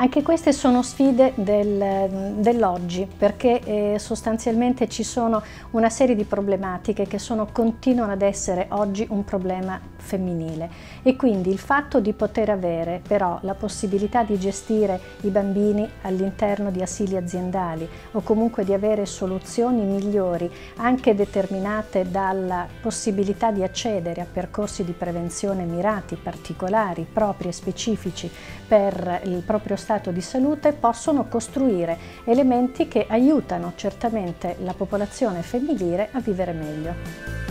Anche queste sono sfide del, dell'oggi perché eh, sostanzialmente ci sono una serie di problematiche che sono, continuano ad essere oggi un problema femminile e quindi il fatto di poter avere però la possibilità di gestire i bambini all'interno di asili aziendali o comunque di avere soluzioni migliori anche determinate dalla possibilità di accedere a percorsi di prevenzione mirati, particolari, propri e specifici per il proprio stato di salute possono costruire elementi che aiutano certamente la popolazione femminile a vivere meglio.